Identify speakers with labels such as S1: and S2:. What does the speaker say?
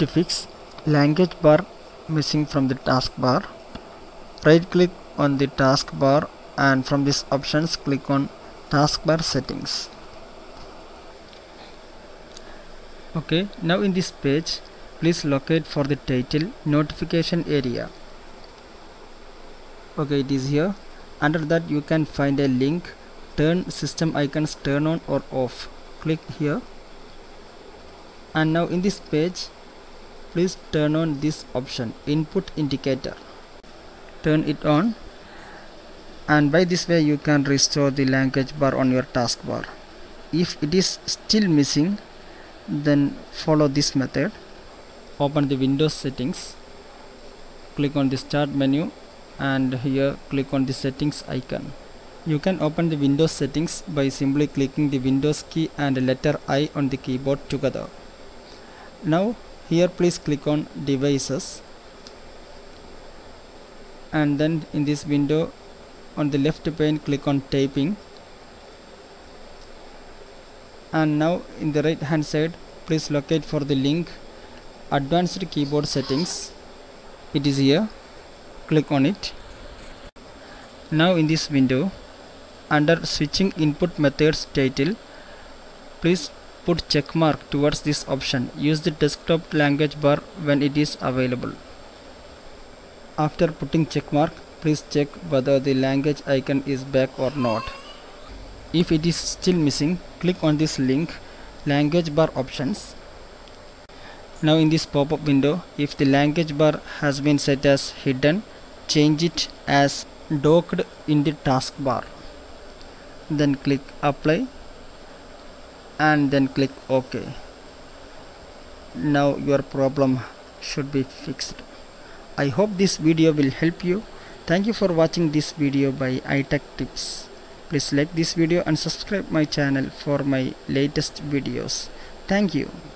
S1: to fix language bar missing from the taskbar right click on the taskbar and from these options click on taskbar settings. Okay now in this page please locate for the title notification area. Okay it is here. Under that you can find a link turn system icons turn on or off. Click here. And now in this page please turn on this option input indicator. Turn it on. And by this way you can restore the language bar on your taskbar if it is still missing then follow this method. Open the windows settings. Click on the start menu and here click on the settings icon. You can open the windows settings by simply clicking the windows key and letter i on the keyboard together. Now here please click on devices. And then in this window on the left pane click on typing. And now in the right hand side please locate for the link advanced keyboard settings. It is here. Click on it. Now in this window under switching input methods title please put check mark towards this option. Use the desktop language bar when it is available. After putting check mark please check whether the language icon is back or not. If it is still missing click on this link language bar options. Now in this pop-up window if the language bar has been set as hidden change it as docked in the taskbar. Then click apply and then click ok. Now your problem should be fixed. I hope this video will help you. Thank you for watching this video by itech tips. Please like this video and subscribe my channel for my latest videos. Thank you